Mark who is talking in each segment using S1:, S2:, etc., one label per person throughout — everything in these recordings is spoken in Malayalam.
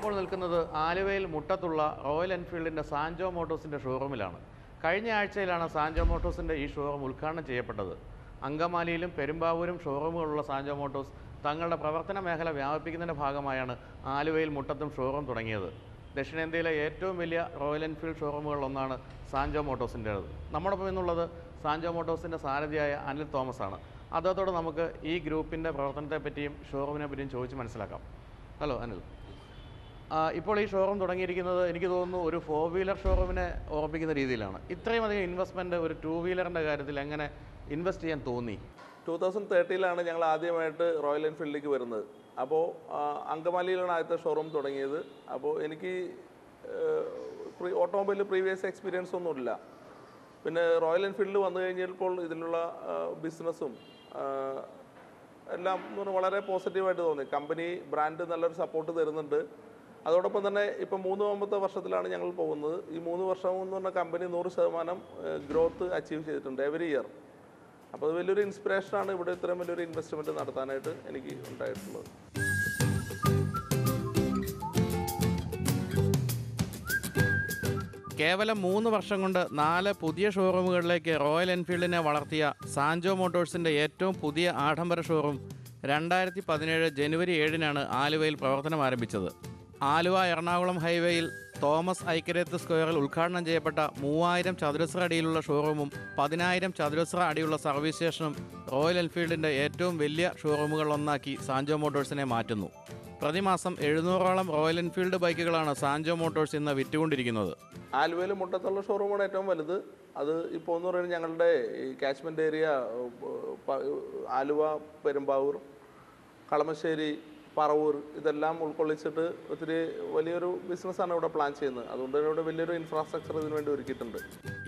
S1: ഞാനിപ്പോൾ നിൽക്കുന്നത് ആലുവയിൽ മുട്ടത്തുള്ള റോയൽ എൻഫീൽഡിന്റെ സാൻജോ മോട്ടോഴ്സിന്റെ ഷോറൂമിലാണ്. കഴിഞ്ഞ ആഴ്ചയിലാണ് സാൻജോ മോട്ടോഴ്സിന്റെ ഈ ഷോറൂം ഉദ്ഘാടനം ചെയ്യപ്പെട്ടത്. അങ്കമാലിയിലും പെരുമ്പാവൂരും ഷോറൂമുകളുള്ള സാൻജോ മോട്ടോഴ്സ് തങ്ങളുടെ പ്രവർത്തന മേഖല വ്യാപിപ്പിക്കുന്നതിന്റെ ഭാഗമായാണ് ആലുവയിൽ മുട്ടത്തും ഷോറൂം തുടങ്ങിയത്. ദക്ഷിണേന്ത്യയിലെ ഏറ്റവും വലിയ റോയൽ എൻഫീൽഡ് ഷോറൂമുകളിലൊന്നാണ് സാൻജോ മോട്ടോഴ്സിന്റേത് നമ്മോടൊപ്പം ഇന്നുള്ളത് സാൻജോ മോട്ടോഴ്സിന്റെ സാരഥിയായ അനിൽ തോമസ് ആണ് അദ്ദേഹത്തോട് നമുക്ക് ഈ ഗ്രൂപ്പിന്റെ പ്രവർത്തനത്തെപ്പറ്റിയും ഷോറൂമിനെ പറ്റിയും ചോദിച്ച് മനസ്സിലാക്കാം. ഹലോ അനിൽ. ഇപ്പോൾ ഈ ഷോറൂം തുടങ്ങിയിരിക്കുന്നത് എനിക്ക് തോന്നുന്നു ഒരു ഫോർ വീലർ ഷോറൂമിനെ ഓർമ്മിക്കുന്ന രീതിയിലാണ്. ഇത്രയും അധികം ഇൻവെസ്റ്റ്മെന്റ് ഒരു ടൂ വീലറിന്റെ കാര്യത്തിൽ എങ്ങനെ ഇൻവെസ്റ്റ് ചെയ്യാൻ തോന്നി?
S2: ടൂ തൗസൻഡ് തേർട്ടിയിലാണ് ഞങ്ങൾ ആദ്യമായിട്ട് റോയൽ എൻഫീൽഡിലേക്ക് വരുന്നത്. അപ്പോൾ അങ്കമാലിയിലാണ് ആദ്യത്തെ ഷോറൂം തുടങ്ങിയത്. അപ്പോൾ എനിക്ക് ഓട്ടോമൊബൈലിൽ പ്രീവിയസ് എക്സ്പീരിയൻസ് ഒന്നുമില്ല പിന്നെ റോയൽ എൻഫീൽഡിൽ വന്നു കഴിഞ്ഞപ്പോൾ ഇതിനുള്ള ബിസിനസ്സും എല്ലാം വളരെ പോസിറ്റീവായിട്ട് തോന്നി. കമ്പനി ബ്രാൻഡ് നല്ലൊരു സപ്പോർട്ട് തരുന്നുണ്ട്. അതോടൊപ്പം തന്നെ ഇപ്പം മൂന്നാമത്തെ വർഷത്തിലാണ് ഞങ്ങൾ പോകുന്നത്. ഈ മൂന്ന് വർഷം എന്ന് പറഞ്ഞ കമ്പനി നൂറ് ശതമാനം ഗ്രോത്ത് അച്ചീവ് ചെയ്തിട്ടുണ്ട് എവറി ഇയർ അപ്പോൾ അത് വലിയൊരു ഇൻസ്പിറേഷനാണ് ഇവിടെ ഇത്രയും വലിയൊരു ഇൻവെസ്റ്റ്മെന്റ് നടത്താനായിട്ട് എനിക്ക് ഉണ്ടായിട്ടുള്ളത്.
S1: കേവലം മൂന്ന് വർഷം കൊണ്ട് നാല് പുതിയ ഷോറൂമുകളിലേക്ക് റോയൽ എൻഫീൽഡിനെ വളർത്തിയ സാൻജോ മോട്ടോഴ്സിന്റെ ഏറ്റവും പുതിയ ആഡംബര ഷോറൂം രണ്ടായിരത്തി പതിനേഴ് ജനുവരി ഏഴിനാണ് ആലുവയിൽ പ്രവർത്തനം ആരംഭിച്ചത്. ആലുവ എറണാകുളം ഹൈവേയിൽ തോമസ് ഐക്യരത്ത് സ്ക്വയറിൽ ഉദ്ഘാടനം ചെയ്യപ്പെട്ട മൂവായിരം ചതുരശ്ര അടിയിലുള്ള ഷോറൂമും പതിനായിരം ചതുരശ്ര അടിയുള്ള സർവീസ് സ്റ്റേഷനും റോയൽ എൻഫീൽഡിന്റെ ഏറ്റവും വലിയ ഷോറൂമുകളിലൊന്നാക്കി സാൻജോ മോട്ടോഴ്സിനെ മാറ്റുന്നു. പ്രതിമാസം എഴുന്നൂറോളം റോയൽ എൻഫീൽഡ് ബൈക്കുകളാണ് സാൻജോ മോട്ടോഴ്സ് ഇന്ന് വിറ്റുകൊണ്ടിരിക്കുന്നത്.
S2: ആലുവയിൽ മുട്ടത്തുള്ള ഷോറൂമാണ് ഏറ്റവും വലുത്. അത് ഇപ്പോൾ എന്ന് പറയുന്നത് ഞങ്ങളുടെ ഈ കാച്ച്മെന്റ് ഏരിയ ആലുവ പെരുമ്പാവൂർ കളമശ്ശേരി പറവൂർ ഇതെല്ലാം ഉൾക്കൊള്ളിച്ചിട്ട് ഒത്തിരി വലിയൊരു ബിസിനസ്സാണ് ഇവിടെ പ്ലാൻ ചെയ്യുന്നത്. അതുകൊണ്ട് തന്നെ ഇവിടെ വലിയൊരു ഇൻഫ്രാസ്ട്രക്ചർ ഇതിനു വേണ്ടി ഒരുക്കിയിട്ടുണ്ട്.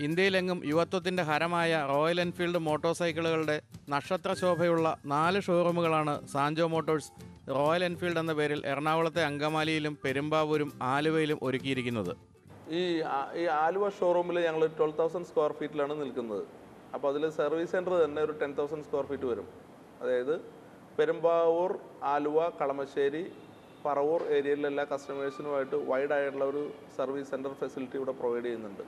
S1: ഇന്ത്യയിലെങ്ങും യുവത്വത്തിന്റെ ഹരമായ റോയൽ എൻഫീൽഡ് മോട്ടോർ സൈക്കിളുകളുടെ നക്ഷത്ര ശോഭയുള്ള നാല് ഷോറൂമുകളാണ് സാൻജോ മോട്ടോഴ്സ് റോയൽ എൻഫീൽഡ് എന്ന പേരിൽ എറണാകുളത്തെ അങ്കമാലിയിലും പെരുമ്പാവൂരും ആലുവയിലും ഒരുക്കിയിരിക്കുന്നത്.
S2: ഈ ഈ ആലുവ ഷോറൂമിൽ ഞങ്ങൾ ട്വൽവ് തൗസൻഡ് സ്ക്വയർ ഫീറ്റിലാണ് നിൽക്കുന്നത്. അപ്പോൾ അതിൽ സർവീസ് സെന്റർ തന്നെ ഒരു ടെൻ തൗസൻഡ് സ്ക്വയർ ഫീറ്റ് വരും. അതായത് പെരുമ്പാവൂർ ആലുവ കളമശ്ശേരി പറവൂർ ഏരിയയിലെ എല്ലാ കസ്റ്റമേഴ്സിനുമായിട്ട് വൈഡ് ആയിട്ടുള്ള ഒരു സർവീസ് സെന്റർ ഫെസിലിറ്റി ഇവിടെ പ്രൊവൈഡ് ചെയ്യുന്നുണ്ട്.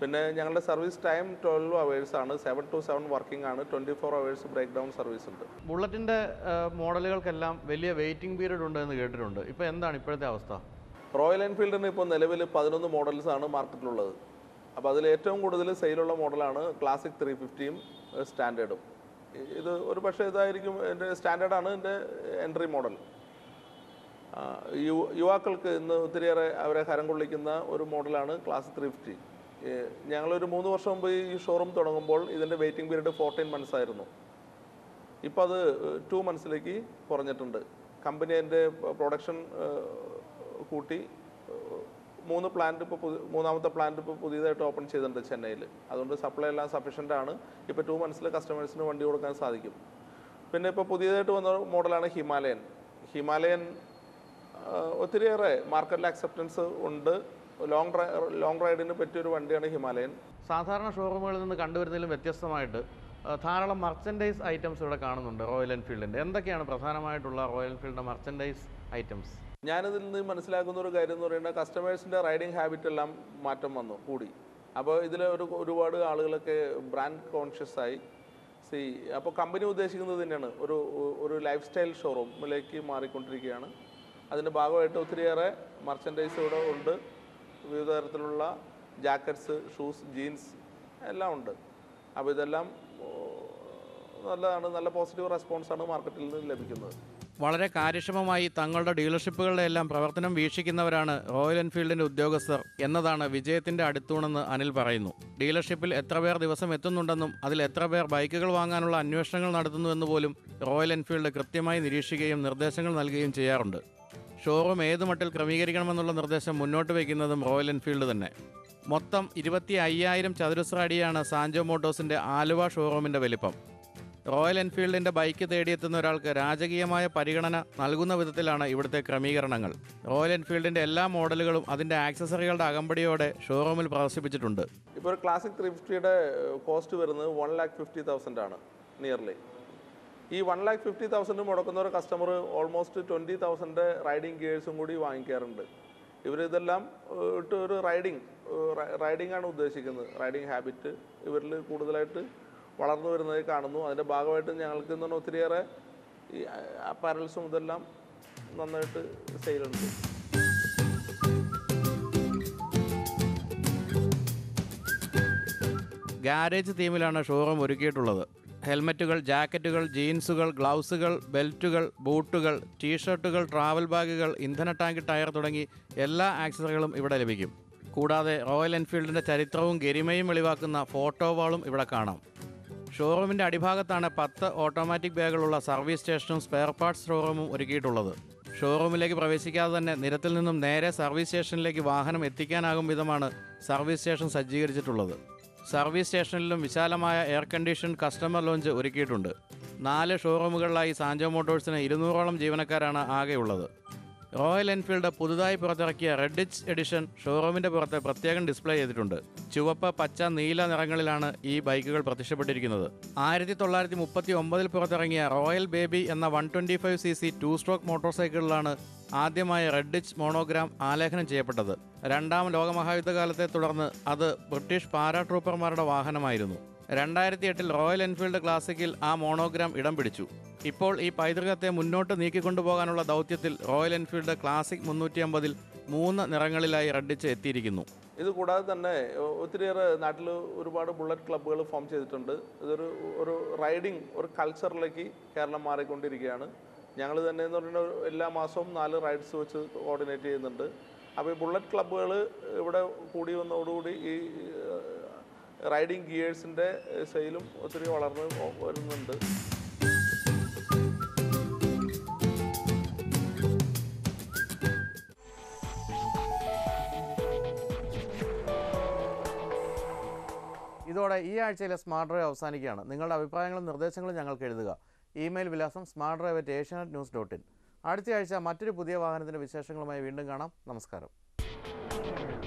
S2: പിന്നെ ഞങ്ങളുടെ സർവീസ് ടൈം ട്വൽവ് അവേഴ്സ് ആണ്. സെവൻ ടു സെവൻ വർക്കിംഗ് ആണ്. Twenty four hours breakdown service ഉണ്ട്
S1: ബുള്ളറ്റിന്റെ മോഡലുകൾക്കെല്ലാം വലിയ വെയിറ്റിംഗ് പീരീഡ് ഉണ്ട് എന്ന് കേട്ടിട്ടുണ്ട്. ഇപ്പോൾ എന്താണ് ഇപ്പോഴത്തെ അവസ്ഥ?
S2: റോയൽ എൻഫീൽഡിന് ഇപ്പോൾ നിലവിൽ പതിനൊന്ന് മോഡൽസ് ആണ് മാർക്കറ്റിലുള്ളത് അപ്പോൾ അതിൽ ഏറ്റവും കൂടുതൽ സെയിലുള്ള മോഡലാണ് ക്ലാസിക് ത്രീ ഫിഫ്റ്റിയും സ്റ്റാൻഡേർഡും ഇത് ഒരു പക്ഷേ ഇതായിരിക്കും എന്റെ സ്റ്റാൻഡേർഡാണ് എന്റെ എൻട്രി മോഡൽ. യു- യുവാക്കൾക്ക് ഇന്ന് ഒത്തിരിയേറെ അവരെ ഹരം കൊള്ളിക്കുന്ന ഒരു മോഡലാണ് ക്ലാസ് ത്രീ ഫിഫ്റ്റി ഞങ്ങളൊരു മൂന്ന് വർഷം മുമ്പ് ഈ ഷോറൂം തുടങ്ങുമ്പോൾ ഇതിന്റെ വെയിറ്റിംഗ് പീരീഡ് ഫോർട്ടീൻ മന്ത്സ് ആയിരുന്നു. ഇപ്പോൾ അത് ടു മന്ത്സിലേക്ക് കുറഞ്ഞിട്ടുണ്ട്. കമ്പനി അതിന്റെ പ്രൊഡക്ഷൻ കൂട്ടി മൂന്ന് പ്ലാന്റ് ഇപ്പോൾ മൂന്നാമത്തെ പ്ലാന്റ് ഇപ്പോൾ പുതിയതായിട്ട് ഓപ്പൺ ചെയ്തിട്ടുണ്ട് ചെന്നൈയിൽ അതുകൊണ്ട് സപ്ലൈ എല്ലാം സഫീഷ്യന്റ് ആണ്. ഇപ്പോൾ ടു മന്ത്സിൽ കസ്റ്റമേഴ്സിന് വണ്ടി കൊടുക്കാൻ സാധിക്കും. പിന്നെ ഇപ്പോൾ പുതിയതായിട്ട് വന്ന മോഡലാണ് ഹിമാലയൻ. ഹിമാലയൻ ഒത്തിരിയേറെ മാർക്കറ്റിൽ അക്സെപ്റ്റൻസ് ഉണ്ട്. ലോങ് ലോങ് റൈഡിന് പറ്റിയൊരു വണ്ടിയാണ് ഹിമാലയൻ.
S1: സാധാരണ ഷോറൂമുകളിൽ നിന്ന് കണ്ടുവരുന്നതിലും വ്യത്യസ്തമായിട്ട് ധാരാളം മർച്ചൻഡൈസ് ഐറ്റംസ് ഇവിടെ കാണുന്നുണ്ട് റോയൽ എൻഫീൽഡിന്റെ എന്തൊക്കെയാണ് പ്രധാനമായിട്ടുള്ള റോയൽ എൻഫീൽഡിന്റെ മർച്ചൻഡൈസ് ഐറ്റംസ്
S2: ഞാനിതിൽ നിന്ന് മനസ്സിലാക്കുന്ന ഒരു കാര്യം എന്ന് പറയുന്നത് കസ്റ്റമേഴ്സിന്റെ റൈഡിങ് ഹാബിറ്റ് എല്ലാം മാറ്റം വന്നു കൂടി. അപ്പോൾ ഇതിൽ ഒരു ഒരുപാട് ആളുകളൊക്കെ ബ്രാൻഡ് കോൺഷ്യസ് ആയി. സി അപ്പോൾ കമ്പനി ഉദ്ദേശിക്കുന്നത് തന്നെയാണ്. ഒരു ഒരു ലൈഫ് സ്റ്റൈൽ ഷോറൂമിലേക്ക് മാറിക്കൊണ്ടിരിക്കുകയാണ്. അതിന്റെ ഭാഗമായിട്ട് ഒത്തിരിയേറെ മർച്ചൻഡൈസ് ഇവിടെ ഉണ്ട്. വിവിധ തരത്തിലുള്ള ജാക്കറ്റ്സ് ഷൂസ് ജീൻസ് എല്ലാം ഉണ്ട്. അപ്പോൾ ഇതെല്ലാം നല്ലതാണ്. നല്ല പോസിറ്റീവ് റെസ്പോൺസാണ് മാർക്കറ്റിൽ നിന്ന് ലഭിക്കുന്നത്.
S1: വളരെ കാര്യക്ഷമമായി തങ്ങളുടെ ഡീലർഷിപ്പുകളുടെ എല്ലാം പ്രവർത്തനം വീക്ഷിക്കുന്നവരാണ് റോയൽ എൻഫീൽഡിന്റെ ഉദ്യോഗസ്ഥർ എന്നതാണ് വിജയത്തിന്റെ അടുത്തൂണെന്ന് അനിൽ പറയുന്നു. ഡീലർഷിപ്പിൽ എത്ര പേർ ദിവസം എത്തുന്നുണ്ടെന്നും അതിൽ എത്ര പേർ ബൈക്കുകൾ വാങ്ങാനുള്ള അന്വേഷണങ്ങൾ നടത്തുന്നുവെന്ന് പോലും റോയൽ എൻഫീൽഡ് കൃത്യമായി നിരീക്ഷിക്കുകയും നിർദ്ദേശങ്ങൾ നൽകുകയും ചെയ്യാറുണ്ട്. ഷോറൂം ഏത് മട്ടിൽ ക്രമീകരിക്കണമെന്നുള്ള നിർദ്ദേശം മുന്നോട്ട് വയ്ക്കുന്നതും റോയൽ എൻഫീൽഡ് തന്നെ. മൊത്തം ഇരുപത്തി അയ്യായിരം ചതുരശ്ര അടിയാണ് സാൻജോ മോട്ടോഴ്സിന്റെ ആലുവ ഷോറൂമിന്റെ വലിപ്പം. റോയൽ എൻഫീൽഡിന്റെ ബൈക്ക് തേടിയെത്തുന്ന ഒരാൾക്ക് രാജകീയമായ പരിഗണന നൽകുന്ന വിധത്തിലാണ് ഇവിടുത്തെ ക്രമീകരണങ്ങൾ. റോയൽ എൻഫീൽഡിന്റെ എല്ലാ മോഡലുകളും അതിന്റെ ആക്സസറികളുടെ അകമ്പടിയോടെ ഷോറൂമിൽ പ്രദർശിപ്പിച്ചിട്ടുണ്ട്.
S2: ഇപ്പോൾ ക്ലാസിക് ത്രീ ഫിഫ്റ്റിയുടെ കോസ്റ്റ് വരുന്നത് വൺ ലാക്ക് ഫിഫ്റ്റി തൗസൻഡ് ആണ് നിയർലി ഈ വൺ ലാക്ക് ഫിഫ്റ്റി തൗസൻഡ് മുടക്കുന്ന ഒരു customer almost twenty thousand riding ഗിയേഴ്സും കൂടി വാങ്ങിക്കാറുണ്ട്. ഇവരിതെല്ലാം ഇട്ട് ഒരു റൈഡിങ് റൈഡിംഗ് ആണ് ഉദ്ദേശിക്കുന്നത്. റൈഡിങ് ഹാബിറ്റ് ഇവരിൽ കൂടുതലായിട്ട് വളർന്നു വരുന്നതായി കാണുന്നു. അതിന്റെ ഭാഗമായിട്ട് ഞങ്ങൾക്ക് എന്ന് പറഞ്ഞാൽ ഒത്തിരിയേറെ ഈ അപ്പാരൽസും ഇതെല്ലാം നന്നായിട്ട് സെയിലുണ്ട്
S1: ഗാരേജ് തീമിലാണ് ഷോറൂം ഒരുക്കിയിട്ടുള്ളത്. ഹെൽമറ്റുകൾ ജാക്കറ്റുകൾ ജീൻസുകൾ ഗ്ലൗസുകൾ ബെൽറ്റുകൾ ബൂട്ടുകൾ ടീഷർട്ടുകൾ ട്രാവൽ ബാഗുകൾ ഇന്ധന ടാങ്ക് ടയർ തുടങ്ങി എല്ലാ ആക്സസറികളും ഇവിടെ ലഭിക്കും. കൂടാതെ റോയൽ എൻഫീൽഡിന്റെ ചരിത്രവും ഗരിമയും വെളിവാക്കുന്ന ഫോട്ടോ വാളും ഇവിടെ കാണാം. ഷോറൂമിന്റെ അടിഭാഗത്താണ് പത്ത് ഓട്ടോമാറ്റിക് ബാഗുകളുള്ള സർവീസ് സ്റ്റേഷനും സ്പെയർ പാർട്സ് ഷോറൂമും ഒരുക്കിയിട്ടുള്ളത്. ഷോറൂമിലേക്ക് പ്രവേശിക്കാതെ തന്നെ നിരത്തിൽ നിന്നും നേരെ സർവീസ് സ്റ്റേഷനിലേക്ക് വാഹനം എത്തിക്കാനാകും വിധമാണ് സർവീസ് സ്റ്റേഷൻ സജ്ജീകരിച്ചിട്ടുള്ളത്. സർവീസ് സ്റ്റേഷനിലും വിശാലമായ എയർ കണ്ടീഷൻ കസ്റ്റമർ ലോഞ്ച് ഒരുക്കിയിട്ടുണ്ട്. നാല് ഷോറൂമുകളിലായി സാഞ്ചോ മോട്ടോഴ്സിന് ഇരുന്നൂറോളം ജീവനക്കാരാണ് ആകെയുള്ളത്. റോയൽ എൻഫീൽഡ് പുതുതായി പുറത്തിറക്കിയ റെഡിച്ച് എഡിഷൻ ഷോറൂമിന്റെ പുറത്ത് പ്രത്യേകം ഡിസ്പ്ലേ ചെയ്തിട്ടുണ്ട്. ചുവപ്പ് പച്ച നീല നിറങ്ങളിലാണ് ഈ ബൈക്കുകൾ പ്രത്യക്ഷപ്പെട്ടിരിക്കുന്നത്. ആയിരത്തി തൊള്ളായിരത്തി മുപ്പത്തി ഒമ്പതിൽ പുറത്തിറങ്ങിയ റോയൽ ബേബി എന്ന one twenty five C C two stroke motor സൈക്കിളിലാണ് ആദ്യമായി റെഡിച്ച് മോണോഗ്രാം ആലേഖനം ചെയ്യപ്പെട്ടത്. രണ്ടാം ലോകമഹായുദ്ധകാലത്തെ തുടർന്ന് അത് ബ്രിട്ടീഷ് പാരാട്രൂപ്പർമാരുടെ വാഹനമായിരുന്നു. രണ്ടായിരത്തി എട്ടിൽ റോയൽ എൻഫീൽഡ് ക്ലാസിക്കിൽ ആ മോണോഗ്രാം ഇടം പിടിച്ചു. ഇപ്പോൾ ഈ പൈതൃകത്തെ മുന്നോട്ട് നീക്കിക്കൊണ്ടുപോകാനുള്ള ദൗത്യത്തിൽ റോയൽ എൻഫീൽഡ് ക്ലാസിക് മുന്നൂറ്റി അമ്പതിൽ മൂന്ന് നിറങ്ങളിലായി റെഡിച്ച് എത്തിയിരിക്കുന്നു.
S2: ഇത് കൂടാതെ തന്നെ ഒത്തിരിയേറെ നാട്ടിൽ ഒരുപാട് ബുള്ളറ്റ് ക്ലബ്ബുകൾ ഫോം ചെയ്തിട്ടുണ്ട്. ഇതൊരു ഒരു റൈഡിങ് ഒരു കൾച്ചറിലേക്ക് കേരളം മാറിക്കൊണ്ടിരിക്കുകയാണ്. ഞങ്ങൾ തന്നെ എന്ന് പറയുന്നത് എല്ലാ മാസവും നാല് റൈഡ്സ് വെച്ച് കോർഡിനേറ്റ് ചെയ്യുന്നുണ്ട്. അപ്പോൾ ഈ ബുള്ളറ്റ് ക്ലബ്ബുകൾ ഇവിടെ കൂടി വന്നതോടുകൂടി ഈ റൈഡിങ് ഗിയേഴ്സിന്റെ സെയിലും ഒത്തിരി വളർന്ന് വരുന്നുണ്ട്.
S1: ഇതോടെ ഈ ആഴ്ചയിലെ സ്മാർട്ട് ഡ്രൈവ് അവസാനിക്കുകയാണ്. നിങ്ങളുടെ അഭിപ്രായങ്ങളും നിർദ്ദേശങ്ങളും ഞങ്ങൾക്ക് എഴുതുക. ഇമെയിൽ വിലാസം smart drive at Asianet news dot in അടുത്ത ആഴ്ച മറ്റൊരു പുതിയ വാഹനത്തിന്റെ വിശേഷങ്ങളുമായി വീണ്ടും കാണാം. നമസ്കാരം.